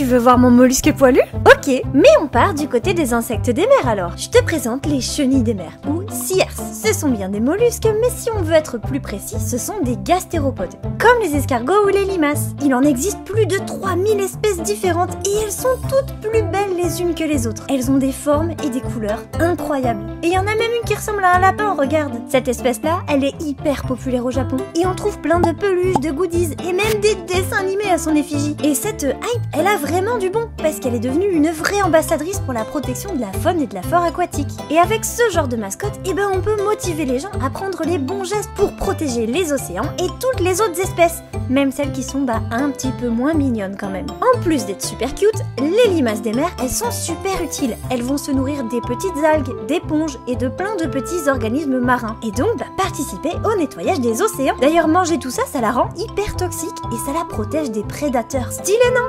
tu veux voir mon mollusque poilu? Ok, mais on part du côté des insectes des mers alors. Je te présente les chenilles des mers, Ciers. Ce sont bien des mollusques, mais si on veut être plus précis, ce sont des gastéropodes, comme les escargots ou les limaces. Il en existe plus de 3000 espèces différentes et elles sont toutes plus belles les unes que les autres. Elles ont des formes et des couleurs incroyables. Et il y en a même une qui ressemble à un lapin, regarde. Cette espèce-là, elle est hyper populaire au Japon. Et on trouve plein de peluches, de goodies et même des dessins animés à son effigie. Et cette hype, elle a vraiment du bon, parce qu'elle est devenue une vraie ambassadrice pour la protection de la faune et de la flore aquatique. Et avec ce genre de mascotte, eh ben on peut motiver les gens à prendre les bons gestes pour protéger les océans et toutes les autres espèces, même celles qui sont bah, un petit peu moins mignonnes quand même. En plus d'être super cute, les limaces des mers, elles sont super utiles. Elles vont se nourrir des petites algues, d'éponges et de plein de petits organismes marins. Et donc bah, participer au nettoyage des océans. D'ailleurs, manger tout ça, ça la rend hyper toxique et ça la protège des prédateurs. Stylé, non?